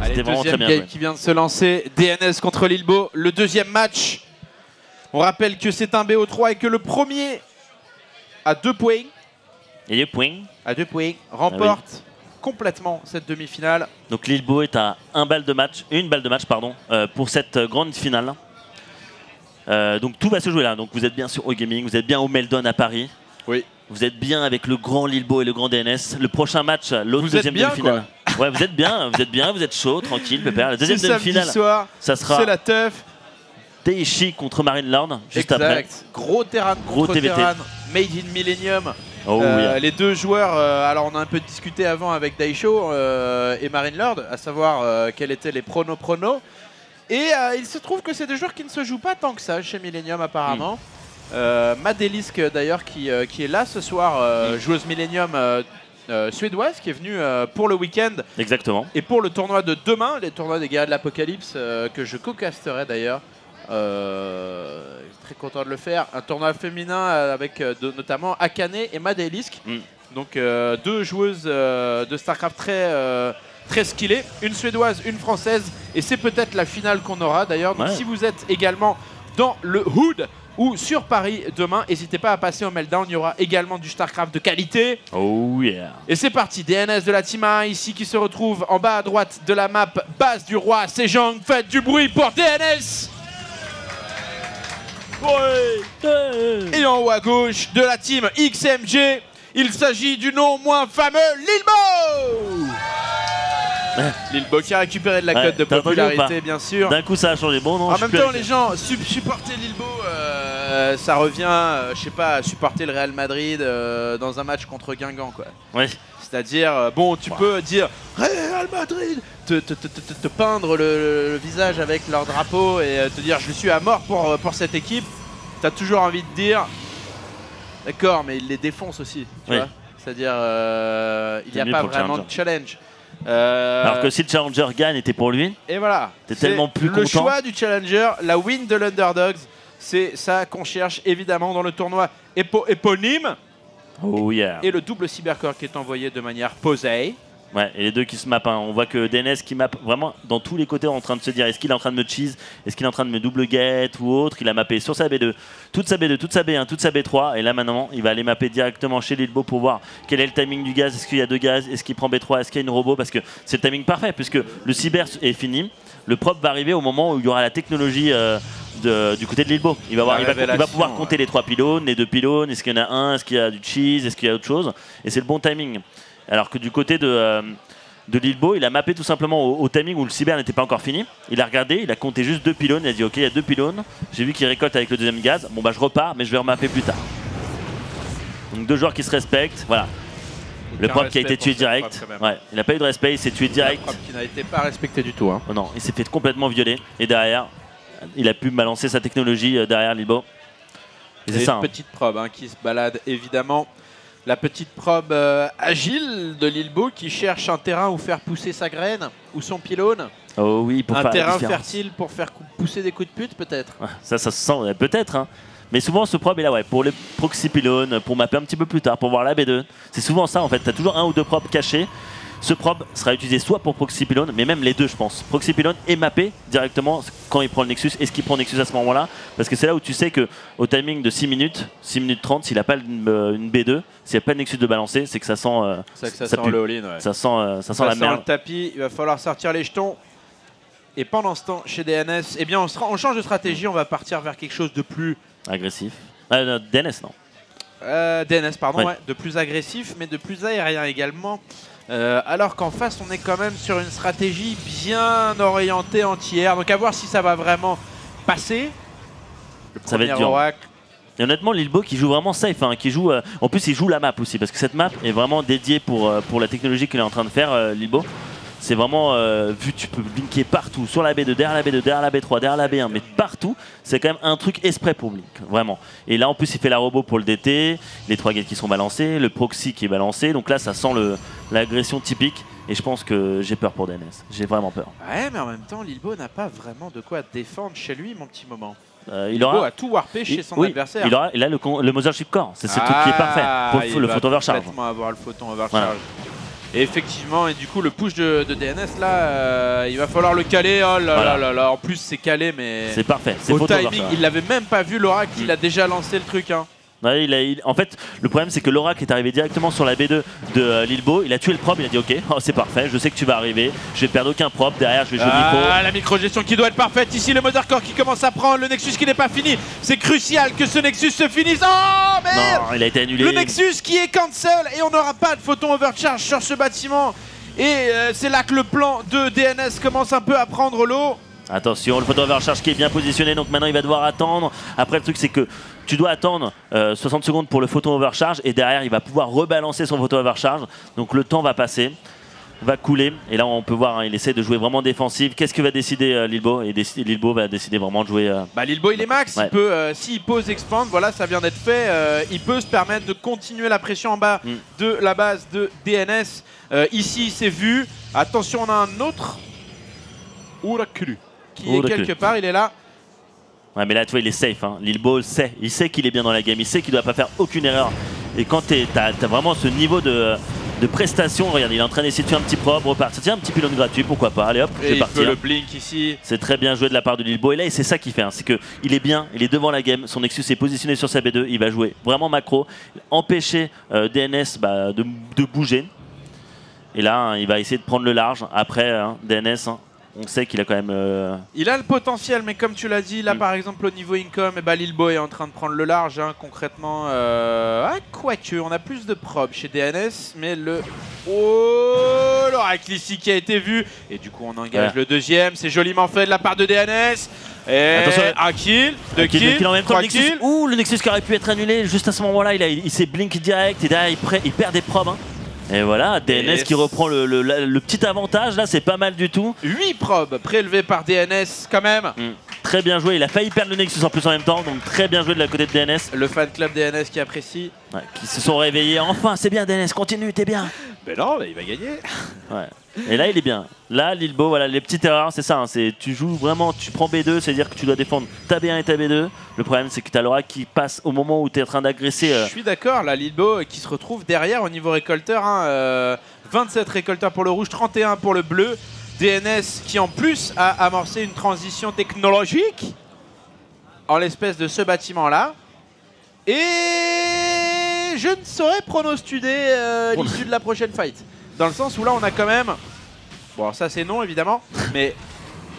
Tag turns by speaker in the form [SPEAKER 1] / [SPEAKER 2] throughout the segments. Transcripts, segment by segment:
[SPEAKER 1] Allez,
[SPEAKER 2] C'était
[SPEAKER 1] deuxième
[SPEAKER 2] bien
[SPEAKER 1] game qui vient de se lancer. DNS contre Lilbo. Le deuxième match. On rappelle que c'est un BO3 et que le premier à deux points,
[SPEAKER 2] Et points.
[SPEAKER 1] à deux points,
[SPEAKER 2] Ah
[SPEAKER 1] remporte complètement cette demi-finale.
[SPEAKER 2] Donc Lilbo est à un balle de match, une balle de match pardon, euh, pour cette euh, grande finale. Euh, donc tout va se jouer là. Donc vous êtes bien sur O-Gaming, vous êtes bien au Meldon à Paris.
[SPEAKER 1] Oui.
[SPEAKER 2] Vous êtes bien avec le grand Lilbo et le grand DNS. Le prochain match, l'autre
[SPEAKER 1] Vous êtes
[SPEAKER 2] deuxième demi-finale. Ouais, vous êtes bien, vous êtes bien, vous êtes chaud, tranquille, pépère. La deuxième demi-finale,
[SPEAKER 1] soir,
[SPEAKER 2] ça sera
[SPEAKER 1] c'est la teuf.
[SPEAKER 2] Daichi contre Marine Lord juste
[SPEAKER 1] exact.
[SPEAKER 2] après.
[SPEAKER 1] Gros Terran
[SPEAKER 2] Gros
[SPEAKER 1] contre
[SPEAKER 2] TVT.
[SPEAKER 1] Terran. Made in Millennium.
[SPEAKER 2] Oh
[SPEAKER 1] Euh,
[SPEAKER 2] yeah.
[SPEAKER 1] Les deux joueurs, euh, alors on a un peu discuté avant avec Daisho euh, et Marine Lord, à savoir quels étaient les pronos pronos. Et il se trouve que c'est des joueurs qui ne se jouent pas tant que ça chez Millennium apparemment. Madelisk d'ailleurs qui, qui est là ce soir,
[SPEAKER 2] Hmm.
[SPEAKER 1] joueuse Millennium euh, suédoise qui est venue euh, pour le week-end
[SPEAKER 2] Exactement.
[SPEAKER 1] et pour le tournoi de demain, les tournois des guerriers de l'Apocalypse euh, que je co-casterai d'ailleurs. Euh, très content de le faire. Un tournoi féminin euh, avec euh, de- notamment Akane et Madelisk.
[SPEAKER 2] Mm.
[SPEAKER 1] Donc euh, deux joueuses euh, de StarCraft très, très skillées. Une suédoise, une française. Et c'est peut-être la finale qu'on aura d'ailleurs. Donc
[SPEAKER 2] Ouais.
[SPEAKER 1] si vous êtes également dans le Hood ou sur Paris demain, n'hésitez pas à passer au Meltdown. Il y aura également du StarCraft de qualité.
[SPEAKER 2] Oh yeah.
[SPEAKER 1] Et c'est parti, DNS de la Team 1 ici qui se retrouve en bas à droite de la map, base du roi Sejong. Faites du bruit pour DNS Et en haut à gauche de la Team XMG, il s'agit du non moins fameux Lilbo Lilbo qui a récupéré de la
[SPEAKER 2] Ouais,
[SPEAKER 1] cote de popularité bien sûr.
[SPEAKER 2] D'un coup ça a changé. Bon non.
[SPEAKER 1] En même temps, les gens supporter Lilbo, euh, ça revient, euh, je sais pas, à supporter le Real Madrid euh, dans un match contre Guingamp quoi.
[SPEAKER 2] Ouais.
[SPEAKER 1] C'est-à-dire, euh, bon, tu peux dire Real Madrid, te, te- te- te- te peindre le, le visage avec leur drapeau et te dire je suis à mort pour, pour cette équipe. T'as toujours envie de dire d'accord, mais il les défonce aussi.
[SPEAKER 2] Oui.
[SPEAKER 1] C'est-à-dire, euh, il n'y a pas
[SPEAKER 2] le
[SPEAKER 1] vraiment de challenge. Euh,
[SPEAKER 2] Alors que si le challenger gagne était pour lui.
[SPEAKER 1] et voilà.
[SPEAKER 2] T'es tellement plus
[SPEAKER 1] Le
[SPEAKER 2] content.
[SPEAKER 1] choix du challenger, la win de l'underdogs, c'est ça qu'on cherche évidemment dans le tournoi épo- éponyme
[SPEAKER 2] Oh yeah.
[SPEAKER 1] et le double cybercore qui est envoyé de manière posée.
[SPEAKER 2] Ouais, et les deux qui se mappent. hein. On voit que DNS qui mappe vraiment dans tous les côtés en train de se dire est-ce qu'il est en train de me cheese? Est-ce qu'il est en train de me double get ou autre? Il a mappé sur sa B2, toute sa B2, toute sa B1, toute sa B3. Et là maintenant, il va aller mapper directement chez Lilbo pour voir quel est le timing du gaz. Est-ce qu'il y a deux gaz? Est-ce qu'il prend B3 Est-ce qu'il y a une robot? Parce que c'est le timing parfait, puisque le cyber est fini. Le prop va arriver au moment où il y aura la technologie euh, de- du côté de Lilbo. Il va, voir, il va, il va
[SPEAKER 1] révélation,
[SPEAKER 2] pouvoir compter
[SPEAKER 1] ouais.
[SPEAKER 2] les trois pylônes, les deux pylônes. Est-ce qu'il y en a un? Est-ce qu'il y a du cheese? Est-ce qu'il y a autre chose? Et c'est le bon timing. Alors que du côté de, euh, de Lilbo, il a mappé tout simplement au, au timing où le cyber n'était pas encore fini. Il a regardé, il a compté juste deux pylônes, il a dit ok, il y a deux pylônes. J'ai vu qu'il récolte avec le deuxième gaz. Bon bah je repars, mais je vais remapper plus tard. Donc deux joueurs qui se respectent, voilà. Le
[SPEAKER 1] Aucun
[SPEAKER 2] prop qui a été tué direct. Ouais, il n'a pas eu de respect, il s'est tué direct.
[SPEAKER 1] Prop qui n'a été pas respecté du tout. hein.
[SPEAKER 2] Oh non, il s'est fait complètement violer. Et derrière, il a pu balancer sa technologie euh, derrière Lilbo. C'est ça.
[SPEAKER 1] une
[SPEAKER 2] hein.
[SPEAKER 1] petite probe hein, qui se balade évidemment. La petite probe euh, agile de Lilbo qui cherche un terrain où faire pousser sa graine ou son pylône.
[SPEAKER 2] Oh oui, pour
[SPEAKER 1] un
[SPEAKER 2] faire
[SPEAKER 1] terrain fertile pour faire pousser des coups de pute peut-être?
[SPEAKER 2] Ça, ça se sent, peut-être. hein. Mais souvent, ce probe est là, ouais, pour les proxy pylônes, pour mapper un petit peu plus tard, pour voir la B2. C'est souvent ça, en fait. Tu as toujours un ou deux probes cachés. Ce probe sera utilisé soit pour proxy pylône, mais même les deux, je pense. Proxy pylône et mappé directement quand il prend le Nexus. Est-ce qu'il prend le Nexus à ce moment-là? Parce que c'est là où tu sais que au timing de 6 minutes, 6 minutes 30, s'il n'a pas une, euh, une B2, s'il n'y a pas de Nexus de balancer, c'est que ça sent, euh,
[SPEAKER 1] C'est que ça,
[SPEAKER 2] Ça
[SPEAKER 1] sent
[SPEAKER 2] pue.
[SPEAKER 1] le all-in. ouais.
[SPEAKER 2] ça sent, euh, ça sent
[SPEAKER 1] Ça
[SPEAKER 2] la
[SPEAKER 1] sent
[SPEAKER 2] merde.
[SPEAKER 1] le tapis, il va falloir sortir les jetons. Et pendant ce temps, chez DNS, eh bien, on, sera- on change de stratégie, on va partir vers quelque chose de plus
[SPEAKER 2] Agressif. Ah, non, DNS, non.
[SPEAKER 1] Euh, DNS, pardon,
[SPEAKER 2] Ouais.
[SPEAKER 1] ouais, de plus agressif, mais de plus aérien également. Euh, alors qu'en face, on est quand même sur une stratégie bien orientée anti-air. Donc à voir si ça va vraiment passer. Le
[SPEAKER 2] Ça va être dur.
[SPEAKER 1] oracle.
[SPEAKER 2] Et honnêtement, Lilbo qui joue vraiment safe, hein, qui joue. euh, en plus, il joue la map aussi, parce que cette map est vraiment dédiée pour, euh, pour la technologie qu'il est en train de faire, Lilbo. C'est vraiment euh, vu tu peux blinker partout. Sur la B2 derrière la B2 derrière la B3 derrière la B1 mais partout c'est quand même un truc exprès pour blink vraiment. Et là en plus il fait la robot pour le DT les trois gates qui sont balancés le proxy qui est balancé. Donc là ça sent le l'agression typique. Et je pense que j'ai peur pour DNS j'ai vraiment peur.
[SPEAKER 1] Ouais, mais en même temps, Lilbo n'a pas vraiment de quoi défendre chez lui, mon petit moment.
[SPEAKER 2] Euh, il aura
[SPEAKER 1] a tout warpé chez son
[SPEAKER 2] oui,
[SPEAKER 1] adversaire.
[SPEAKER 2] il aura il a le, con- le Mothership Core. C'est ce truc qui est parfait pour
[SPEAKER 1] Ah, il
[SPEAKER 2] le, le
[SPEAKER 1] va
[SPEAKER 2] photo overcharge.
[SPEAKER 1] complètement avoir le photon overcharge. Et effectivement, et du coup, le push de, de DNS là, euh, il va falloir le caler. Oh là
[SPEAKER 2] Voilà.
[SPEAKER 1] là là là. En plus, c'est calé, mais
[SPEAKER 2] c'est parfait c'est
[SPEAKER 1] au timing, il l'avait même pas vu. Laura qui
[SPEAKER 2] Mm.
[SPEAKER 1] a déjà lancé le truc. Hein.
[SPEAKER 2] Ouais, il a- il- en fait, le problème c'est que l'Oracle est arrivé directement sur la B2 de euh, Lilbo. Il a tué le prop, il a dit ok, oh, c'est parfait, je sais que tu vas arriver, je vais perdre aucun prop. Derrière, je vais jouer le micro.
[SPEAKER 1] Ah, la micro-gestion qui doit être parfaite. Ici, le Mothercore qui commence à prendre. Le Nexus qui n'est pas fini. C'est crucial que ce Nexus se finisse. Oh, merde
[SPEAKER 2] Non, il a été annulé.
[SPEAKER 1] Le Nexus qui est cancel et on n'aura pas de photon overcharge sur ce bâtiment. Et euh, c'est là que le plan de DNS commence un peu à prendre l'eau.
[SPEAKER 2] Attention, le photo overcharge qui est bien positionné, donc maintenant il va devoir attendre. Après, le truc c'est que tu dois attendre euh, 60 secondes pour le photo overcharge et derrière il va pouvoir rebalancer son photo overcharge. Donc le temps va passer, va couler. Et là, on peut voir, hein, il essaie de jouer vraiment défensif. Qu'est-ce que va décider euh, Lilbo Et Lilbo va décider vraiment de jouer. euh,
[SPEAKER 1] Bah Lilbo il est max,
[SPEAKER 2] Ouais.
[SPEAKER 1] il peut, euh, s'il pose expand, voilà ça vient d'être fait, il peut se permettre de continuer la pression en bas
[SPEAKER 2] Mm.
[SPEAKER 1] de la base de DNS. Ici c'est vu, attention on a un autre Oracle qui est quelque part, il est là.
[SPEAKER 2] Ouais, mais là, tu vois, il est safe. Hein. Lilbo sait. Il sait qu'il est bien dans la game. Il sait qu'il doit pas faire aucune erreur. Et quand tu as, vraiment ce niveau de, de prestation, regarde, il est en train d'essayer de faire un petit propre, repartir. Tiens, un petit pylône gratuit, pourquoi pas. Allez hop, je vais partir.
[SPEAKER 1] le blink ici.
[SPEAKER 2] C'est très bien joué de la part de Lilbo. Et là, c'est ça qu'il fait. hein. C'est qu'il est bien, il est devant la game. Son Nexus est positionné sur sa B2. Il va jouer vraiment macro. Empêcher euh, DNS bah, de, de bouger. Et là, hein, il va essayer de prendre le large. Après, hein, DNS, hein, on sait qu'il a quand même. euh,
[SPEAKER 1] Il a le potentiel, mais comme tu l'as dit, là
[SPEAKER 2] Mm.
[SPEAKER 1] par exemple au niveau income, eh ben, Lilbo est en train de prendre le large hein, concrètement. Euh... Ah, quoique, on a plus de prob chez DNS, mais le. Oh L'oracle ici qui a été vu. Et du coup, on engage
[SPEAKER 2] Ouais.
[SPEAKER 1] le deuxième. C'est joliment fait de la part de DNS. Et
[SPEAKER 2] Attention.
[SPEAKER 1] un kill, deux
[SPEAKER 2] Kill,
[SPEAKER 1] kills,
[SPEAKER 2] deux kills en même temps, le Nexus. Ouh, le Nexus qui aurait pu être annulé juste à ce moment-là, il, il s'est blink direct et derrière il, il perd des probes. hein. Et voilà, DNS qui reprend le, le- la- le petit avantage là, c'est pas mal du tout.
[SPEAKER 1] 8 probes prélevés par DNS quand même.
[SPEAKER 2] Mm. Très bien joué, il a failli perdre le Nexus en plus en même temps, donc très bien joué de la côté de DNS,
[SPEAKER 1] Le fan club DNS qui apprécie.
[SPEAKER 2] ouais, qui se sont réveillés. Enfin, c'est bien DNS, continue, t'es bien.
[SPEAKER 1] Mais non, mais il va gagner.
[SPEAKER 2] Ouais. Et là, il est bien. Là, Lilbo, voilà, les petites erreurs, c'est ça. hein, c'est tu joues vraiment, tu prends B2, c'est-à-dire que tu dois défendre ta B1 et ta B2. Le problème, c'est que tu as Laura qui passe au moment où tu es en train d'agresser. euh,
[SPEAKER 1] Je suis d'accord, là, Lilbo euh, qui se retrouve derrière au niveau récolteur. hein, euh, 27 récolteurs pour le rouge, 31 pour le bleu. DNS qui en plus a amorcé une transition technologique en l'espèce de ce bâtiment-là. Et je ne saurais pronostuder euh,
[SPEAKER 2] Bon.
[SPEAKER 1] l'issue de la prochaine fight. Dans le sens où là, on a quand même... Bon, alors ça c'est non, évidemment. Mais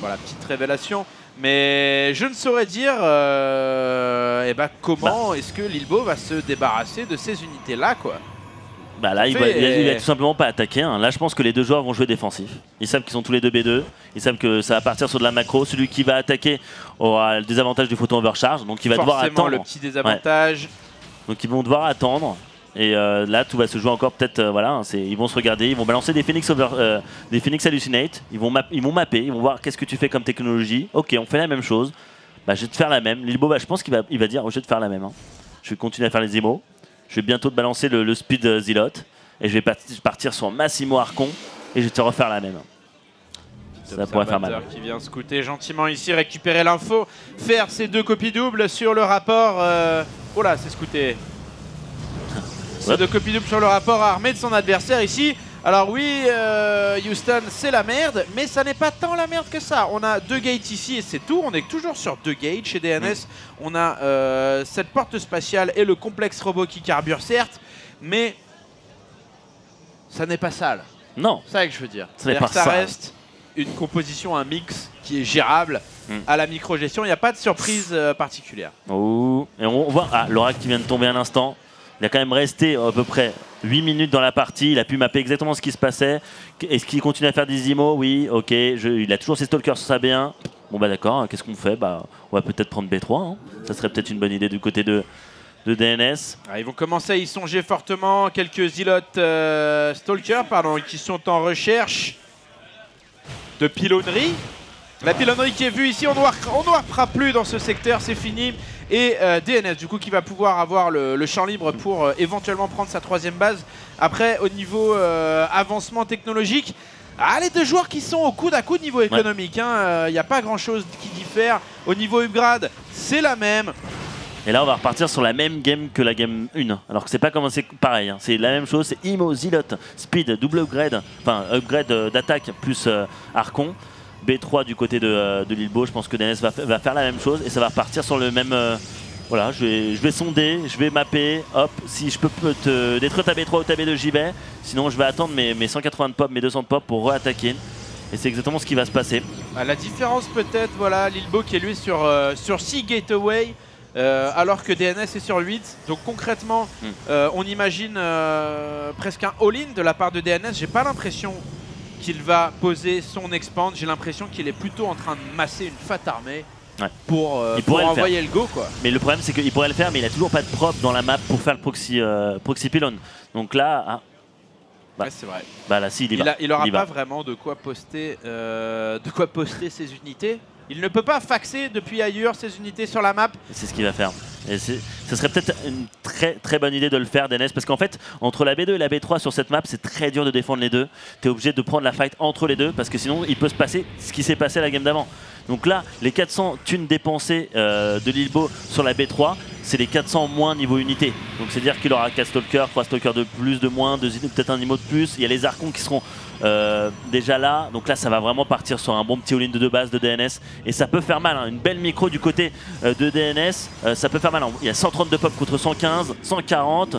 [SPEAKER 1] voilà, petite révélation. Mais je ne saurais dire euh, eh ben, comment est-ce que Lilbo va se débarrasser de ces unités-là, quoi.
[SPEAKER 2] Bah là, il va,
[SPEAKER 1] Fait-
[SPEAKER 2] il va- il va tout simplement pas attaquer. hein. Là, je pense que les deux joueurs vont jouer défensif. Ils savent qu'ils sont tous les deux B2. Ils savent que ça va partir sur de la macro. Celui qui va attaquer aura le désavantage du photon overcharge. Donc, il va devoir attendre.
[SPEAKER 1] le petit désavantage.
[SPEAKER 2] Donc, ils vont devoir attendre. Et euh, là, tout va se jouer encore peut-être. euh, voilà, hein, ils vont se regarder. Ils vont balancer des Phoenix, over, euh, des Phoenix Hallucinate. Ils vont, ils vont mapper. Ils vont voir qu'est-ce que tu fais comme technologie. Ok, on fait la même chose. Bah, je vais te faire la même. Lilbo, bah, je pense qu'il va, il va dire oh, je vais te faire la même. hein. Je vais continuer à faire les émos. Je vais bientôt te balancer le, le speed Zilot. Et je vais parti- partir sur Massimo Arcon. Et je vais te refaire la même. Ça pourrait faire mal.
[SPEAKER 1] Qui vient scouter gentiment ici, récupérer l'info, faire ses deux copies doubles sur le rapport. Oh là, c'est scouté. Deux copies doubles sur le rapport armé de son adversaire ici. Alors oui, euh, Houston, c'est la merde, mais ça n'est pas tant la merde que ça. On a deux gates ici et c'est tout. On est toujours sur deux gates chez DNS. On a euh, cette porte spatiale et le complexe robot qui carbure, certes, mais ça n'est pas sale.
[SPEAKER 2] Non.
[SPEAKER 1] C'est ça que je veux dire.
[SPEAKER 2] Pas
[SPEAKER 1] ça reste une composition, un mix qui est gérable
[SPEAKER 2] Mm.
[SPEAKER 1] à la micro-gestion. Il n'y a pas de surprise euh, particulière.
[SPEAKER 2] Oh. Et on voit ah, l'oracle qui vient de tomber un instant. Il a quand même resté à peu près 8 minutes dans la partie. Il a pu mapper exactement ce qui se passait. Est-ce qu'il continue à faire des IMO Oui, ok. Il a toujours ses stalkers sur sa B1. Bon bah d'accord, qu'est-ce qu'on fait? Bah on va peut-être prendre B3. hein. Ça serait peut-être une bonne idée du côté de, de DNS.
[SPEAKER 1] Ah, ils vont commencer à y songer fortement. Quelques Zilot euh, Stalker pardon, qui sont en recherche. de pilonnerie. La pilonnerie qui est vue ici, on ne on plus dans ce secteur, c'est fini. Et euh, DNS, du coup, qui va pouvoir avoir le, champ libre pour euh, éventuellement prendre sa troisième base. Après, au niveau euh, avancement technologique, ah, les deux joueurs qui sont au coude à coude niveau économique. Il hein, n'y a pas grand-chose qui diffère. Au niveau upgrade, c'est la même.
[SPEAKER 2] Et là, on va repartir sur la même game que la game 1. Alors que c'est pas commencé pareil. Hein. C'est la même chose. C'est Imo, Zilot, Speed, double upgrade. Enfin, upgrade d'attaque plus Archon. B3 du côté de, euh, de Lilbo. Je pense que DNS va, va, faire la même chose et ça va repartir sur le même. Euh, voilà, je vais, je vais sonder, je vais mapper. Hop, si je peux te détruire ta B3 ou ta B2, j'y vais. Sinon, je vais attendre mes, mes 180 de pop, mes 200 de pop pour re-attaquer. Et c'est exactement ce qui va se passer.
[SPEAKER 1] Ah, la différence peut-être, voilà, Lilbo qui est lui sur, euh, sur 6 gateway. alors que DNS est sur 8. Donc concrètement, hmm. on imagine presque un all-in de la part de DNS. J'ai pas l'impression qu'il va poser son expand. J'ai l'impression qu'il est plutôt en train de masser une fat armée pour, euh, envoyer le, go. Quoi.
[SPEAKER 2] Mais le problème, c'est qu'il pourrait le faire, mais il a toujours pas de prop dans la map pour faire le proxy, euh, proxy pylon. Donc là, ah.
[SPEAKER 1] bah, c'est vrai.
[SPEAKER 2] Bah là, si, il,
[SPEAKER 1] il, aura pas vraiment de quoi poster, euh, de quoi poster ses unités. Il ne peut pas faxer depuis ailleurs ses unités sur la map.
[SPEAKER 2] C'est ce qu'il va faire. Et ce serait peut-être une très très bonne idée de le faire, Dennis, parce qu'en fait, entre la B2 et la B3 sur cette map, c'est très dur de défendre les deux. Tu es obligé de prendre la fight entre les deux, parce que sinon, il peut se passer ce qui s'est passé la game d'avant. Donc là, les 400 thunes dépensées euh, de Lilbo sur la B3, c'est les 400 moins niveau unité. Donc c'est-à-dire qu'il aura 4 stalkers, 3 stalkers de plus, de moins, peut-être un niveau de plus. Il y a les archons qui seront euh, déjà là. Donc là, ça va vraiment partir sur un bon petit all-in de deux bases de DNS. Et ça peut faire mal. Hein. Une belle micro du côté euh, de DNS. ça peut faire mal. Il y a 132 pop contre 115, 140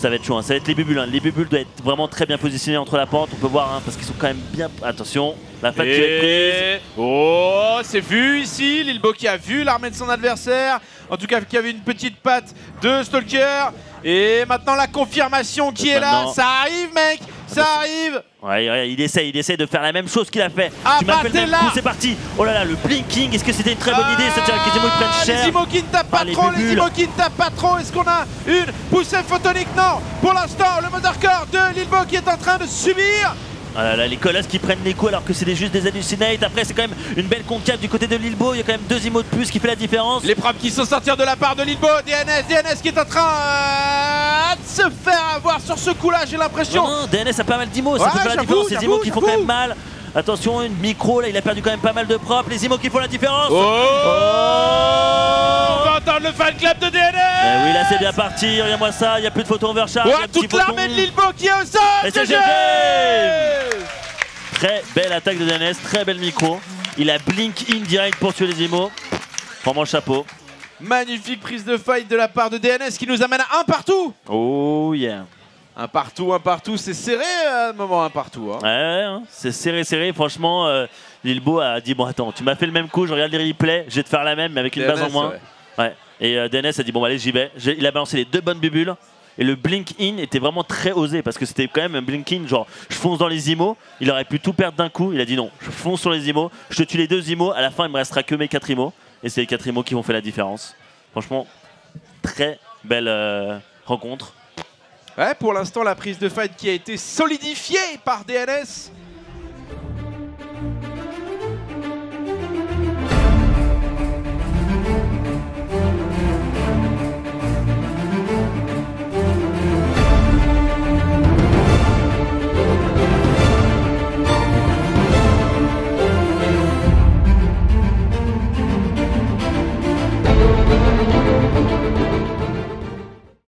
[SPEAKER 2] ça va être chaud, hein. ça va être les bubules. Les bubules doivent être vraiment très bien positionnés entre la pente, on peut voir, parce qu'ils sont quand même bien... Attention, la est prise.
[SPEAKER 1] Oh, c'est vu ici, Lilbo qui a vu l'armée de son adversaire, en tout cas qui avait une petite patte de Stalker. Et maintenant la confirmation qui est là, ça arrive mec, ça arrive
[SPEAKER 2] Ouais, il essaie, il essaie de faire la même chose qu'il a fait. Ah, tu même coup, c'est parti. Oh là là, le blinking, est-ce que c'était une très bonne idée Ça tient que les prennent cher.
[SPEAKER 1] Les Imo qui ne tapent pas ah, trop, les Imo qui ne tapent pas trop. Est-ce qu'on a une poussée photonique? Non. Pour l'instant, le motorcore de Lilbo qui est en train de subir
[SPEAKER 2] ah les colosses qui prennent les coups alors que c'est juste des hallucinates. Après, c'est quand même une belle concave du côté de Lilbo. Il y a quand même deux imos de plus qui fait la différence.
[SPEAKER 1] Les props qui sont sortis de la part de Lilbo. DNS, DNS qui est en train euh, de se faire avoir sur ce coup-là, j'ai l'impression.
[SPEAKER 2] DNS a pas mal d'imos. Ça peut faire la différence. Ces imos qui font quand même mal. Attention, une micro, là, il a perdu quand même pas mal de props. Les imos qui font la différence.
[SPEAKER 1] Oh, oh Le fan club de DNS
[SPEAKER 2] eh Oui, là, c'est bien parti. Regarde-moi ça, il n'y a plus de photos overcharge.
[SPEAKER 1] Ouais, toute l'armée de Lilbo qui est au sol. Et c'est
[SPEAKER 2] Très belle attaque de DNS, très belle micro. Il a blink in direct pour tuer les imos. Vraiment chapeau.
[SPEAKER 1] Magnifique prise de fight de la part de DNS qui nous amène à un partout.
[SPEAKER 2] Oh yeah.
[SPEAKER 1] Un partout, un partout, c'est serré à un moment, un partout. Hein.
[SPEAKER 2] Ouais, hein. c'est serré, serré. Franchement, euh, Lilbo a dit Bon, attends, tu m'as fait le même coup, je regarde les replays, je vais te faire la même, mais avec une base en moins. Ouais. Et euh, DNS a dit Bon, allez, j'y vais. Il a balancé les deux bonnes bubules. Et le blink in était vraiment très osé parce que c'était quand même un blink in genre je fonce dans les imos. Il aurait pu tout perdre d'un coup. Il a dit non, je fonce sur les imos, je te tue les deux imos. À la fin, il me restera que mes quatre imos. Et c'est les quatre imos qui vont faire la différence. Franchement, très belle euh, rencontre.
[SPEAKER 1] Ouais, pour l'instant, la prise de fight qui a été solidifiée par DNS.